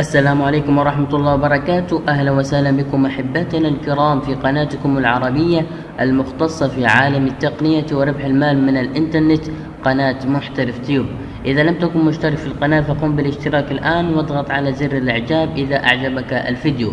السلام عليكم ورحمة الله وبركاته. أهلا وسهلا بكم أحبتنا الكرام في قناتكم العربية المختصة في عالم التقنية وربح المال من الإنترنت قناة محترف تيوب. إذا لم تكن مشترك في القناة فقم بالاشتراك الآن واضغط على زر الإعجاب إذا أعجبك الفيديو.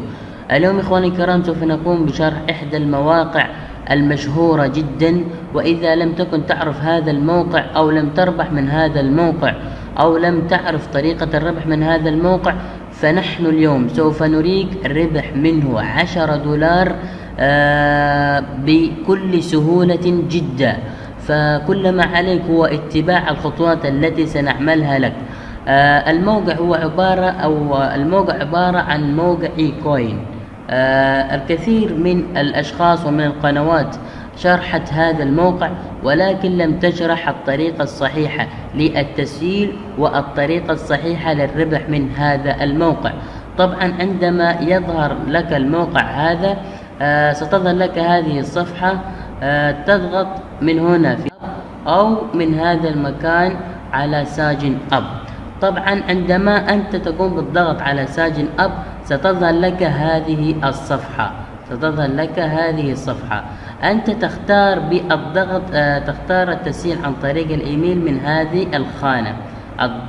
اليوم إخواني الكرام سوف نقوم بشرح إحدى المواقع المشهورة جدا وإذا لم تكن تعرف هذا الموقع أو لم تربح من هذا الموقع أو لم تعرف طريقة الربح من هذا الموقع فنحن اليوم سوف نريك الربح منه عشرة دولار آه، بكل سهولة جدا. فكل ما عليك هو اتباع الخطوات التي سنعملها لك. آه، الموقع هو عبارة أو الموقع عبارة عن موقع اي كوين آه، الكثير من الأشخاص ومن القنوات شرحت هذا الموقع ولكن لم تشرح الطريقة الصحيحة للتسجيل والطريقة الصحيحة للربح من هذا الموقع. طبعا عندما يظهر لك الموقع هذا آه ستظهر لك هذه الصفحة آه تضغط من هنا في أو من هذا المكان على ساجن أب. طبعا عندما أنت تقوم بالضغط على ساجن أب ستظهر لك هذه الصفحة. ستظهر لك هذه الصفحة. أنت تختار بالضغط آه، تختار التسجيل عن طريق الإيميل من هذه الخانة.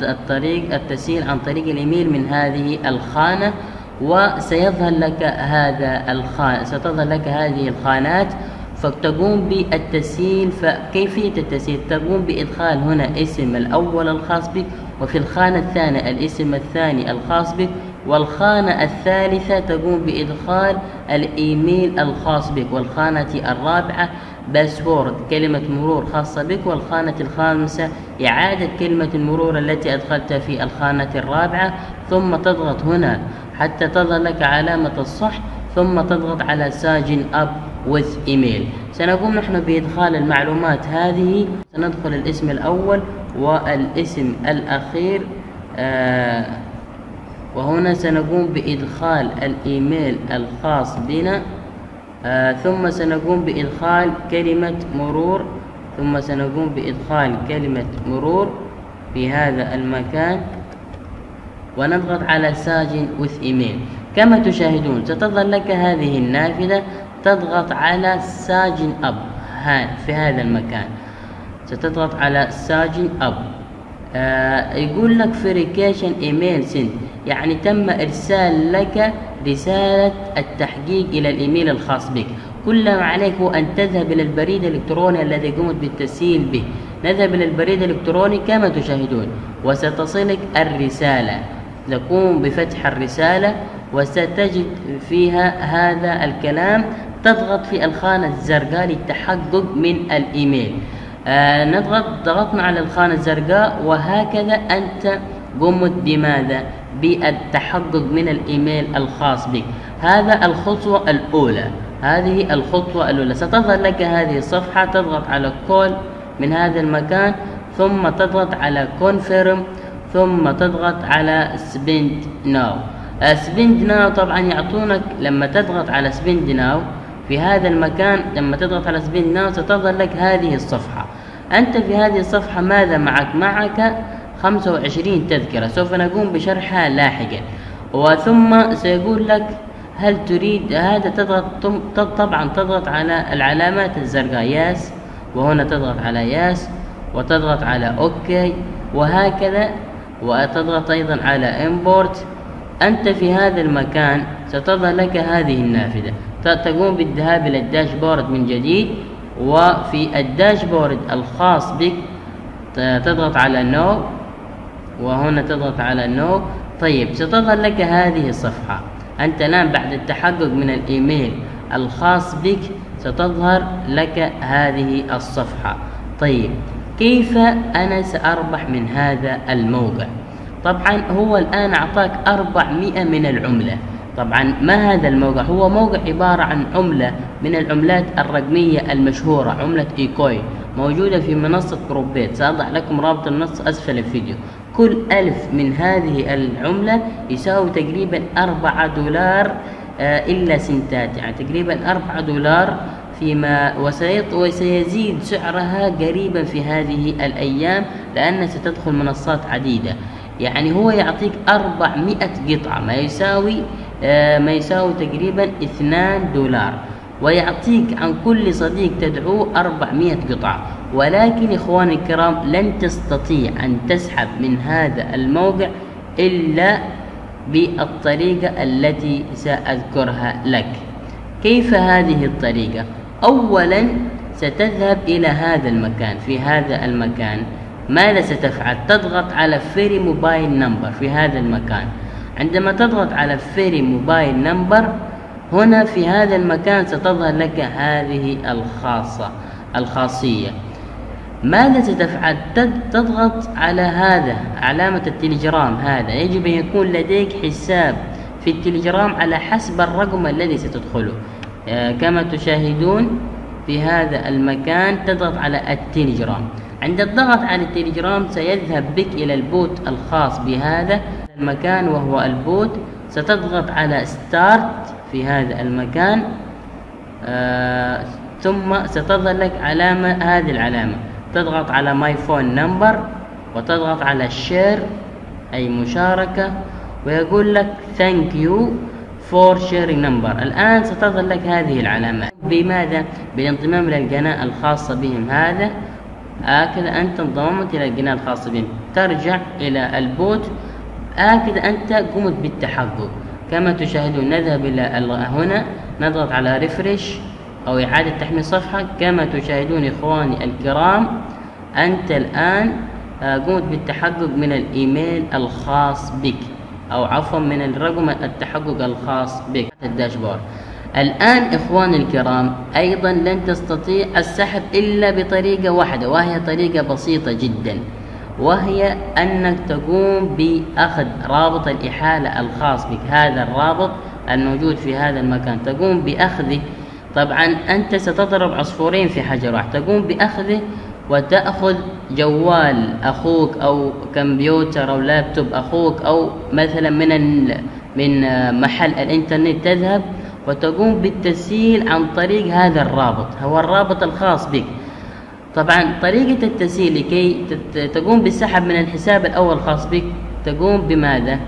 الطريق التسجيل عن طريق الإيميل من هذه الخانة وسيظهر لك هذا الخان ستظهر لك هذه الخانات. فتقوم بالتسجيل فكيفية التسجيل تقوم بإدخال هنا اسم الأول الخاص بك وفي الخانة الثانية الاسم الثاني الخاص بك والخانة الثالثة تقوم بإدخال الإيميل الخاص بك والخانة الرابعة باسورد كلمة مرور خاصة بك والخانة الخامسة إعادة كلمة المرور التي أدخلتها في الخانة الرابعة ثم تضغط هنا حتى تظهر لك علامة الصح ثم تضغط على ساجن أب with email سنقوم نحن بإدخال المعلومات هذه. سندخل الاسم الأول والاسم الأخير آه وهنا سنقوم بإدخال الإيميل الخاص بنا آه ثم سنقوم بإدخال كلمة مرور ثم سنقوم بإدخال كلمة مرور في هذا المكان ونضغط على ساجن with email. كما تشاهدون ستظهر لك هذه النافذة تضغط على ساجن أب في هذا المكان. ستضغط على sign up. آه يقول لك verification email sent يعني تم إرسال لك رسالة التحقيق إلى الإيميل الخاص بك. كل ما عليك هو أن تذهب إلى البريد الإلكتروني الذي قمت بالتسجيل به. نذهب إلى البريد الإلكتروني كما تشاهدون وستصلك الرسالة. تقوم بفتح الرسالة وستجد فيها هذا الكلام تضغط في الخانة الزرقاء للتحقق من الإيميل. آه نضغط ضغطنا على الخانة الزرقاء وهكذا أنت قمت بماذا؟ بالتحقق من الإيميل الخاص بك. هذا الخطوة الأولى. هذه الخطوة الأولى. ستظهر لك هذه الصفحة تضغط على كول من هذا المكان ثم تضغط على confirm ثم تضغط على spend now. spend now طبعا يعطونك لما تضغط على spend now في هذا المكان لما تضغط على spend now ستظهر لك هذه الصفحة. أنت في هذه الصفحة ماذا معك؟ معك 25 تذكرة سوف نقوم بشرحها لاحقا. وثم سيقول لك هل تريد هذا تضغط؟ طبعا تضغط على العلامات الزرقاء ياس. وهنا تضغط على yes وتضغط على okay وهكذا. وتضغط أيضا على important في هذا المكان ستظهر لك هذه النافذة. تقوم بالذهاب إلى ال dashboard من جديد. وفي ال dashboard الخاص بك تضغط على no وهنا تضغط على no طيب ستظهر لك هذه الصفحة. أنت الآن بعد التحقق من الإيميل الخاص بك ستظهر لك هذه الصفحة. طيب كيف أنا سأربح من هذا الموقع؟ طبعا هو الآن أعطاك 400 من العملة. طبعا ما هذا الموقع؟ هو موقع عبارة عن عملة من العملات الرقمية المشهورة عملة ايكوي موجودة في منصة كروبيت سأضع لكم رابط النص أسفل الفيديو. كل ألف من هذه العملة يساوي تقريبا أربعة دولار آه، إلا سنتات يعني تقريبا أربعة دولار فيما وسيزيد سعرها قريبا في هذه الأيام لأنها ستدخل منصات عديدة. يعني هو يعطيك 400 قطعة ما يساوي آه، ما يساوي تقريبا 2 دولار. ويعطيك عن كل صديق تدعوه 400 قطعة. ولكن إخواني الكرام لن تستطيع أن تسحب من هذا الموقع إلا بالطريقة التي سأذكرها لك كيف هذه الطريقة؟ أولا ستذهب إلى هذا المكان في هذا المكان ماذا ستفعل؟ تضغط على verify mobile number في هذا المكان عندما تضغط على verify mobile number هنا في هذا المكان ستظهر لك هذه الخاصة الخاصية ماذا ستفعل؟ تضغط على هذا علامة التليجرام هذا. يجب أن يكون لديك حساب في التليجرام على حسب الرقم الذي ستدخله. آه، كما تشاهدون في هذا المكان تضغط على التليجرام. عند الضغط على التليجرام سيذهب بك إلى البوت الخاص بهذا المكان وهو البوت. ستضغط على start في هذا المكان. آه ثم ستظهر لك علامة هذه العلامة. تضغط على my phone number وتضغط على share أي مشاركة ويقول لك thank you for sharing number الآن ستظهر لك هذه العلامة. بماذا؟ بالانضمام إلى القناة الخاصة بهم. هذا هكذا أنت انضممت إلى القناة الخاصة بهم. ترجع إلى البوت. هكذا أنت قمت بالتحقق. كما تشاهدون نذهب إلى هنا. نضغط على ريفرش أو إعادة تحميل صفحة كما تشاهدون إخواني الكرام أنت الآن آه، قمت بالتحقق من الإيميل الخاص بك أو عفوا من الرقم التحقق الخاص بك الداشبورد. الآن إخواني الكرام أيضا لن تستطيع السحب إلا بطريقة واحدة وهي طريقة بسيطة جدا وهي أنك تقوم بأخذ رابط الإحالة الخاص بك. هذا الرابط الموجود في هذا المكان. تقوم بأخذه طبعا أنت ستضرب عصفورين في حجر واحد. تقوم بأخذه وتأخذ جوال أخوك أو كمبيوتر أو لابتوب أخوك أو مثلا من من محل الإنترنت تذهب وتقوم بالتسجيل عن طريق هذا الرابط. هو الرابط الخاص بك. طبعا طريقة التسجيل لكي تقوم بالسحب من الحساب الأول الخاص بك تقوم بماذا؟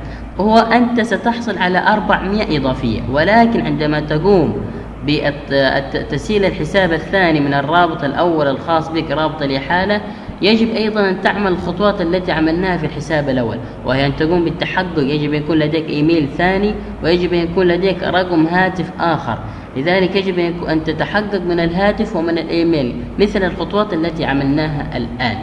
هو أنت ستحصل على 400 إضافية ولكن عندما تقوم بتسجيل الحساب الثاني من الرابط الأول الخاص بك رابط الإحالة. يجب أيضا أن تعمل الخطوات التي عملناها في الحساب الأول وهي أن تقوم بالتحقق. يجب أن يكون لديك إيميل ثاني ويجب أن يكون لديك رقم هاتف آخر. لذلك يجب أن تتحقق من الهاتف ومن الإيميل مثل الخطوات التي عملناها الآن.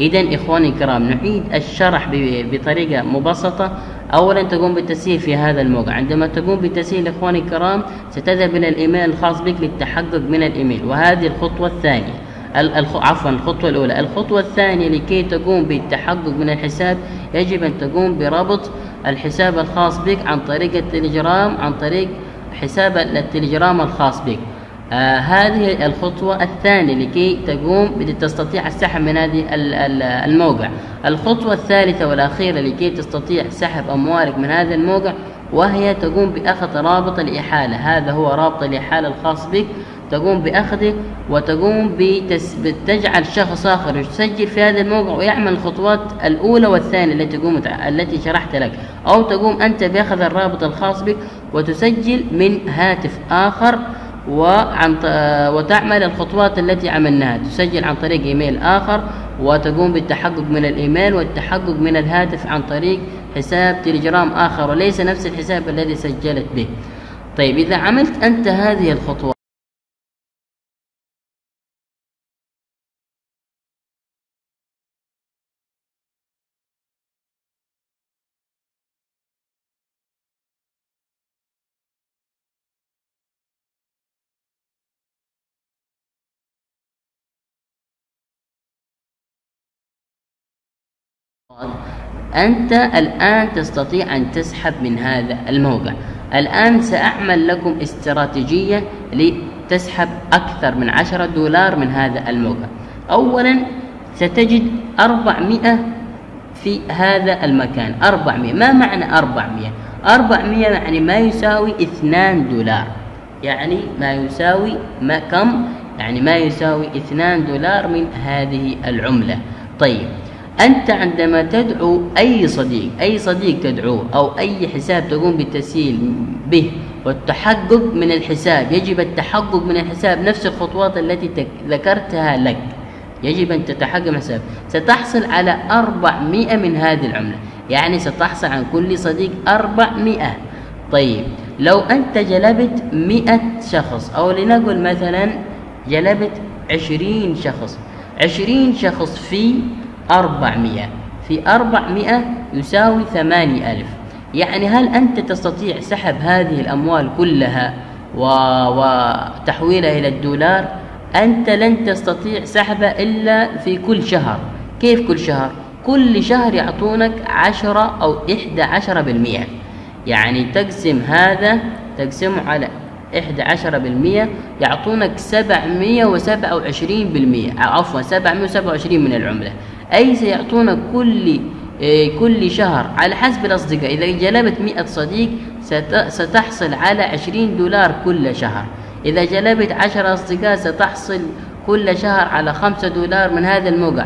إذا إخواني الكرام نعيد الشرح بطريقة مبسطة. أولا تقوم بالتسجيل في هذا الموقع. عندما تقوم بالتسجيل إخواني الكرام ستذهب إلى الإيميل الخاص بك للتحقق من الإيميل. وهذه الخطوة الثانية. عفوا الخطوة الأولى. الخطوة الثانية لكي تقوم بالتحقق من الحساب يجب أن تقوم بربط الحساب الخاص بك عن طريق التليجرام عن طريق حساب التليجرام الخاص بك. آه هذه الخطوة الثانية لكي تقوم تستطيع السحب من هذه الموقع. الخطوة الثالثة والأخيرة لكي تستطيع سحب أموالك من هذا الموقع وهي تقوم بأخذ رابط الإحالة. هذا هو رابط الإحالة الخاص بك. تقوم بأخذه وتقوم. بتجعل شخص آخر يسجل في هذا الموقع ويعمل الخطوات الأولى والثانية التي قمت التي شرحت لك. أو تقوم أنت بأخذ الرابط الخاص بك وتسجل من هاتف آخر وعن وتعمل الخطوات التي عملناها. تسجل عن طريق إيميل آخر وتقوم بالتحقق من الإيميل والتحقق من الهاتف عن طريق حساب تليجرام آخر وليس نفس الحساب الذي سجلت به. طيب إذا عملت أنت هذه الخطوات أنت الآن تستطيع أن تسحب من هذا الموقع. الآن سأعمل لكم استراتيجية لتسحب أكثر من عشرة دولار من هذا الموقع. أولا ستجد أربعمائة في هذا المكان. أربعمائة. ما معنى أربعمائة؟ أربعمائة يعني ما يساوي اثنان دولار. يعني ما يساوي ما كم؟ يعني ما يساوي اثنان دولار من هذه العملة. طيب أنت عندما تدعو أي صديق أي صديق تدعوه أو أي حساب تقوم بالتسجيل به والتحقق من الحساب يجب التحقق من الحساب نفس الخطوات التي ذكرتها لك. يجب أن تتحقق من الحساب. ستحصل على 400 من هذه العملة. يعني ستحصل عن كل صديق 400 طيب لو أنت جلبت 100 شخص أو لنقل مثلا جلبت 20 شخص 20 شخص في أربعمائة في أربعمائة يساوي ثماني ألف. يعني هل أنت تستطيع سحب هذه الأموال كلها وتحويلها إلى الدولار؟ أنت لن تستطيع سحبها إلا في كل شهر. كيف كل شهر؟ كل شهر يعطونك عشرة أو إحدى عشرة بالمئة يعني تقسم هذا تقسمه على إحدى عشرة بالمئة يعطونك سبعمية وسبعة وعشرين بالمئة عفوا سبعمية وسبعة وعشرين من العملة. أي سيعطونا كل إيه، كل شهر. على حسب الأصدقاء إذا جلبت 100 صديق ستحصل على 20 دولار كل شهر. إذا جلبت 10 أصدقاء ستحصل كل شهر على 5 دولار من هذا الموقع.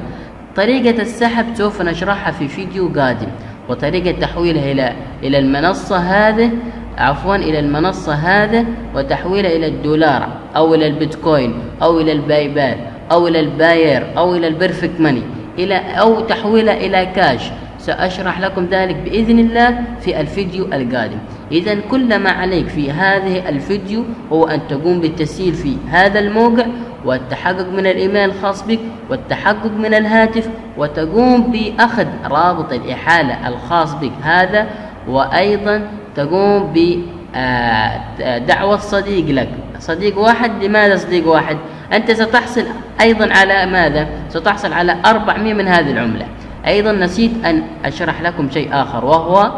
طريقة السحب سوف نشرحها في فيديو قادم. وطريقة تحويلها إلى إلى المنصة هذه عفوا إلى المنصة هذه وتحويلها إلى الدولار أو إلى البيتكوين أو إلى ال PayPal أو إلى ال Payeer أو إلى ال Perfect Money. إلى أو تحويله إلى كاش سأشرح لكم ذلك بإذن الله في الفيديو القادم. إذا كل ما عليك في هذه الفيديو هو أن تقوم بالتسجيل في هذا الموقع والتحقق من الإيميل الخاص بك والتحقق من الهاتف وتقوم بأخذ رابط الإحالة الخاص بك هذا وأيضا تقوم بدعوة صديق لك. صديق واحد لماذا صديق واحد؟ أنت ستحصل أيضا على ماذا؟ ستحصل على 400 من هذه العملة. أيضا نسيت أن أشرح لكم شيء آخر وهو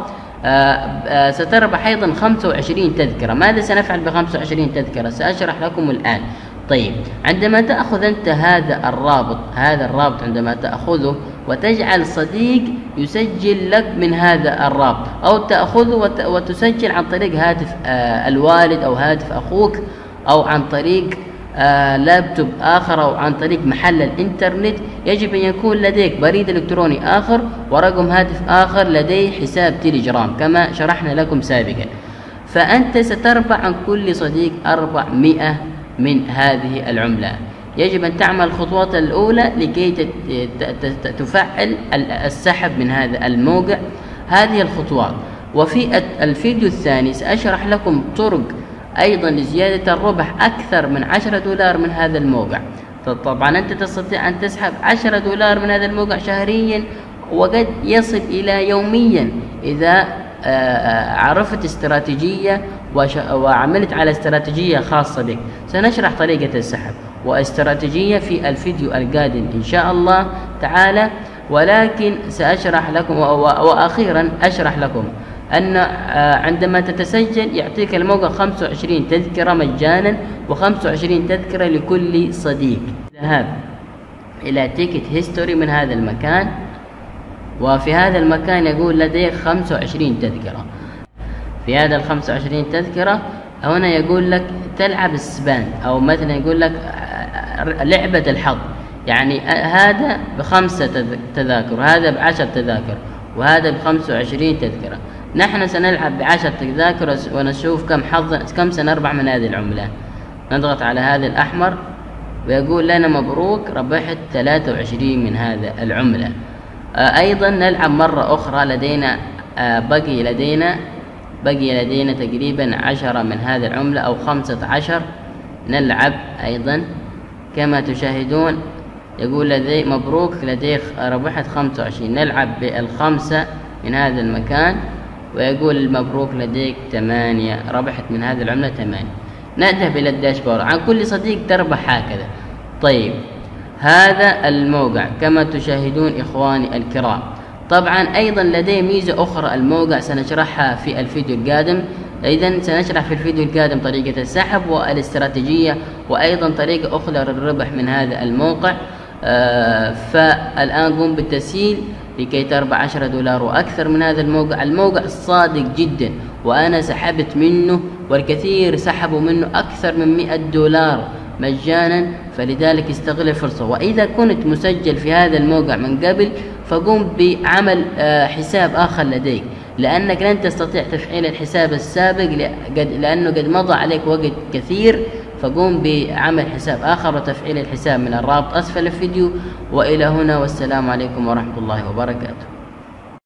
آه، آه، ستربح أيضا 25 تذكرة. ماذا سنفعل ب 25 تذكرة؟ سأشرح لكم الآن. طيب عندما تأخذ أنت هذا الرابط هذا الرابط عندما تأخذه وتجعل صديق يسجل لك من هذا الرابط أو تأخذه وتسجل عن طريق هاتف آه، الوالد أو هاتف أخوك أو عن طريق آه لابتوب آخر أو عن طريق محل الإنترنت يجب أن يكون لديك بريد إلكتروني آخر ورقم هاتف آخر لديه حساب تليجرام كما شرحنا لكم سابقا. فأنت سترفع عن كل صديق 400 من هذه العملة. يجب أن تعمل الخطوات الأولى لكي تفعل السحب من هذا الموقع. هذه الخطوات. وفي الفيديو الثاني سأشرح لكم طرق أيضا لزيادة الربح أكثر من عشرة دولار من هذا الموقع. طبعا أنت تستطيع أن تسحب عشرة دولار من هذا الموقع شهريا وقد يصل إلى يوميا. إذا آه، آه، عرفت استراتيجية وعملت على استراتيجية خاصة بك سنشرح طريقة السحب. واستراتيجية في الفيديو القادم إن شاء الله تعالى. ولكن سأشرح لكم وأخيرا أشرح لكم. أن آه، عندما تتسجل يعطيك الموقع 25 تذكرة مجانا و25 تذكرة لكل صديق. ذهاب إلى ticket history من هذا المكان وفي هذا المكان يقول لديك 25 تذكرة. في هذا ال 25 تذكرة هنا يقول لك تلعب السبان أو مثلا يقول لك آه، لعبة الحظ. يعني آه، هذا بخمسة تذاكر هذا بعشر تذاكر وهذا بخمسة وعشرين تذكرة. نحن سنلعب بعشرة تذاكر ونشوف كم حظ كم سنربح من هذه العملة. نضغط على هذا الأحمر ويقول لنا مبروك ربحت 23 من هذا العملة. آه، أيضا نلعب مرة أخرى لدينا آه، بقي لدينا بقي لدينا تقريبا عشرة من هذه العملة أو خمسة عشر. نلعب أيضا. كما تشاهدون يقول لدي مبروك لديك ربحت خمسة وعشرين. نلعب بالخمسة من هذا المكان. ويقول مبروك لديك ثمانية ربحت من هذه العملة ثمانية. نذهب إلى الداشبورد. عن كل صديق تربح هكذا. طيب هذا الموقع كما تشاهدون إخواني الكرام. طبعا أيضا لدي ميزة أخرى الموقع سنشرحها في الفيديو القادم. إذا سنشرح في الفيديو القادم طريقة السحب والاستراتيجية وأيضا طريقة أخرى للربح من هذا الموقع. آه فالآن قم بالتسجيل. لكي تربح عشرة دولار وأكثر من هذا الموقع. الموقع صادق جدا وأنا سحبت منه والكثير سحبوا منه أكثر من مئة دولار مجانا فلذلك استغل الفرصة. وإذا كنت مسجل في هذا الموقع من قبل فقوم بعمل آه، حساب آخر لديك. لأنك لن تستطيع تفعيل الحساب السابق لأنه قد مضى عليك وقت كثير. فقوم بعمل حساب آخر وتفعيل الحساب من الرابط أسفل الفيديو وإلى هنا والسلام عليكم ورحمة الله وبركاته.